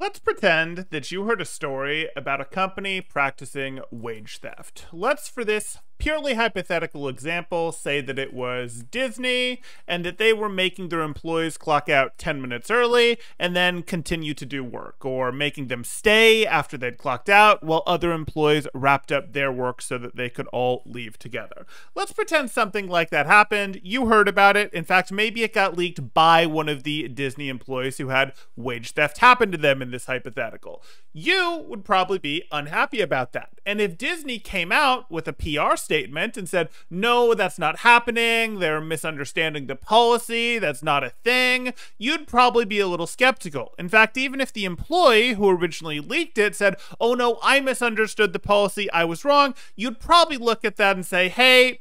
Let's pretend that you heard a story about a company practicing wage theft. Let's, for this purely hypothetical example, say that it was Disney and that they were making their employees clock out 10 minutes early and then continue to do work, or making them stay after they'd clocked out while other employees wrapped up their work so that they could all leave together. Let's pretend something like that happened. You heard about it. In fact, maybe it got leaked by one of the Disney employees who had wage theft happen to them in this hypothetical. You would probably be unhappy about that. And if Disney came out with a PR statement and said, no, that's not happening, they're misunderstanding the policy, that's not a thing, you'd probably be a little skeptical. In fact, even if the employee who originally leaked it said, oh no, I misunderstood the policy, I was wrong, you'd probably look at that and say, hey,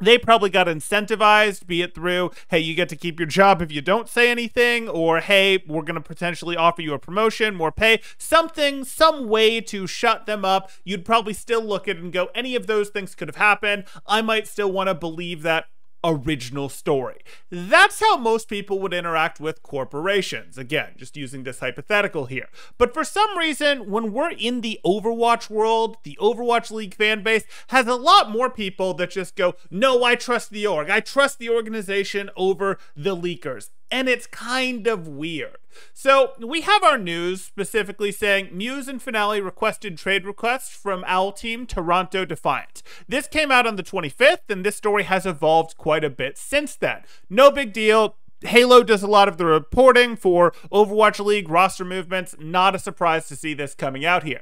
they probably got incentivized, be it through, hey, you get to keep your job if you don't say anything, or hey, we're going to potentially offer you a promotion, more pay, something, some way to shut them up. You'd probably still look at it and go, any of those things could have happened. I might still want to believe that original story. That's how most people would interact with corporations. Again, just using this hypothetical here. But for some reason, when we're in the Overwatch world, the Overwatch League fan base has a lot more people that just go, no, I trust the org. I trust the organization over the leakers and it's kind of weird. So we have our news specifically saying Muze and Finale requested trade requests from Owl Team Toronto Defiant. This came out on the 25th, and this story has evolved quite a bit since then. No big deal. Halo does a lot of the reporting for Overwatch League roster movements. Not a surprise to see this coming out here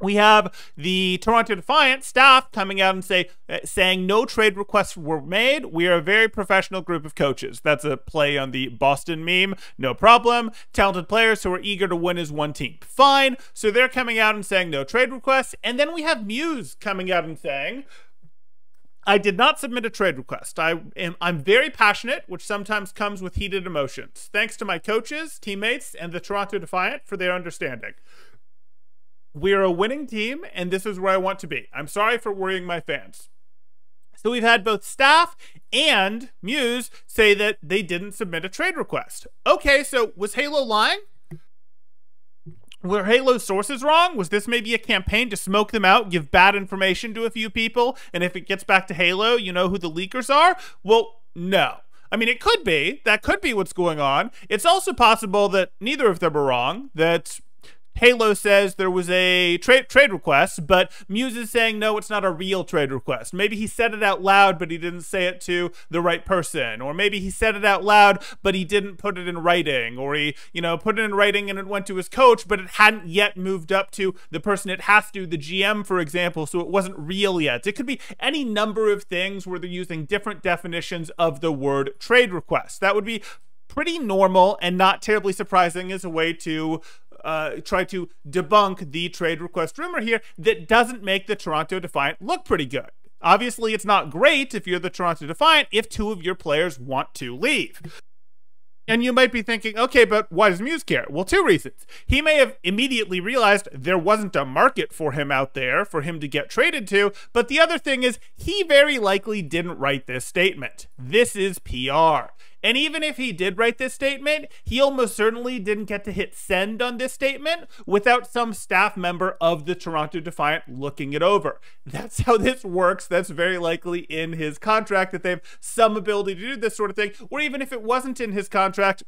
we have the Toronto Defiant staff coming out and say uh, saying no trade requests were made. We are a very professional group of coaches. That's a play on the Boston meme. No problem. Talented players who are eager to win as one team. Fine. So they're coming out and saying no trade requests. And then we have Muze coming out and saying I did not submit a trade request. I am I'm very passionate, which sometimes comes with heated emotions. Thanks to my coaches, teammates, and the Toronto Defiant for their understanding. We're a winning team, and this is where I want to be. I'm sorry for worrying my fans. So we've had both staff and Muze say that they didn't submit a trade request. Okay, so was Halo lying? Were Halo's sources wrong? Was this maybe a campaign to smoke them out, give bad information to a few people, and if it gets back to Halo, you know who the leakers are? Well, no. I mean, it could be. That could be what's going on. It's also possible that neither of them are wrong, that Halo says there was a trade trade request, but Muze is saying no, it's not a real trade request. Maybe he said it out loud, but he didn't say it to the right person, or maybe he said it out loud, but he didn't put it in writing, or he you know put it in writing and it went to his coach, but it hadn't yet moved up to the person it has to, the GM, for example, so it wasn't real yet. It could be any number of things where they're using different definitions of the word trade request. That would be pretty normal and not terribly surprising as a way to uh, try to debunk the trade request rumor here that doesn't make the Toronto Defiant look pretty good. Obviously, it's not great if you're the Toronto Defiant if two of your players want to leave. And you might be thinking, okay, but why does Muze care? Well, two reasons. He may have immediately realized there wasn't a market for him out there for him to get traded to, but the other thing is, he very likely didn't write this statement. This is PR. And even if he did write this statement, he almost certainly didn't get to hit send on this statement without some staff member of the Toronto Defiant looking it over. That's how this works. That's very likely in his contract that they have some ability to do this sort of thing. Or even if it wasn't in his contract,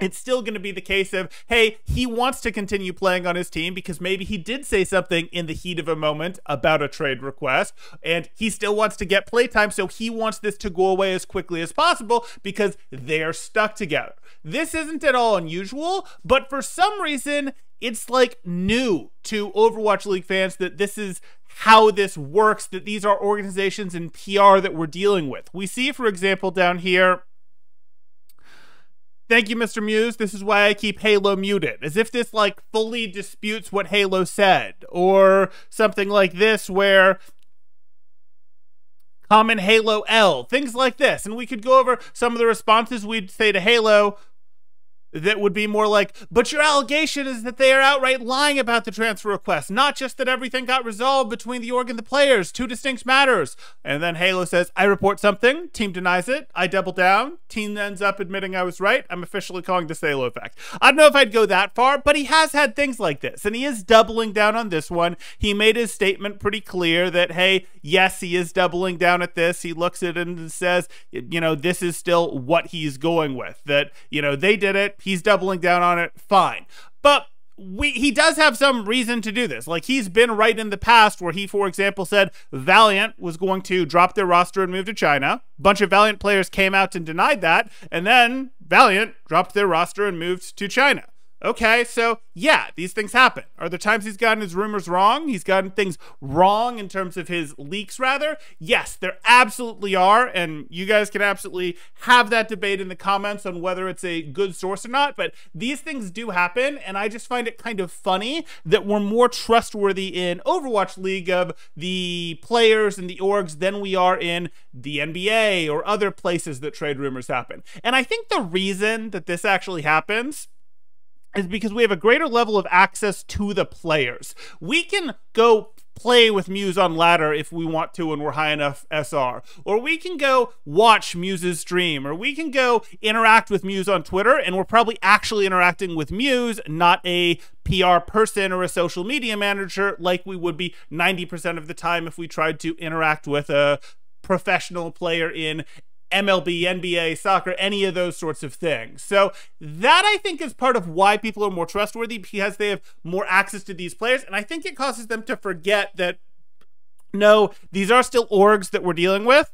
it's still going to be the case of, hey, he wants to continue playing on his team because maybe he did say something in the heat of a moment about a trade request, and he still wants to get playtime, so he wants this to go away as quickly as possible because they're stuck together. This isn't at all unusual, but for some reason, it's like new to Overwatch League fans that this is how this works, that these are organizations and PR that we're dealing with. We see, for example, down here, Thank you, Mr. Muze. This is why I keep Halo muted. As if this, like, fully disputes what Halo said. Or something like this, where common Halo L, things like this. And we could go over some of the responses we'd say to Halo that would be more like, but your allegation is that they are outright lying about the transfer request, not just that everything got resolved between the org and the players, two distinct matters. And then Halo says, I report something, team denies it, I double down, team ends up admitting I was right. I'm officially calling this Halo effect. I don't know if I'd go that far, but he has had things like this, and he is doubling down on this one. He made his statement pretty clear that, hey, yes, he is doubling down at this. He looks at it and says, you know, this is still what he's going with. That, you know, they did it, he's doubling down on it, fine. But we he does have some reason to do this. Like he's been right in the past where he, for example, said Valiant was going to drop their roster and move to China. A bunch of Valiant players came out and denied that, and then Valiant dropped their roster and moved to China. Okay, so yeah, these things happen. Are there times he's gotten his rumors wrong? He's gotten things wrong in terms of his leaks, rather? Yes, there absolutely are. And you guys can absolutely have that debate in the comments on whether it's a good source or not. But these things do happen. And I just find it kind of funny that we're more trustworthy in Overwatch League of the players and the orgs than we are in the NBA or other places that trade rumors happen. And I think the reason that this actually happens is because we have a greater level of access to the players. We can go play with Muze on ladder if we want to and we're high enough SR. Or we can go watch Muze's stream. Or we can go interact with Muze on Twitter and we're probably actually interacting with Muze, not a PR person or a social media manager like we would be 90% of the time if we tried to interact with a professional player in MLB, NBA, soccer, any of those sorts of things. So that I think is part of why people are more trustworthy because they have more access to these players. And I think it causes them to forget that no, these are still orgs that we're dealing with.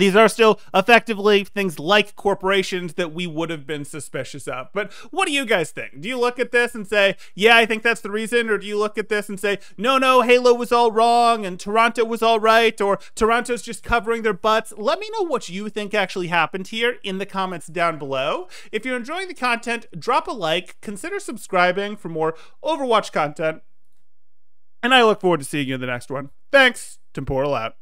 These are still effectively things like corporations that we would have been suspicious of. But what do you guys think? Do you look at this and say, yeah, I think that's the reason? Or do you look at this and say, no, no, Halo was all wrong and Toronto was all right, or Toronto's just covering their butts? Let me know what you think actually happened here in the comments down below. If you're enjoying the content, drop a like, consider subscribing for more Overwatch content, and I look forward to seeing you in the next one. Thanks, Temporal out.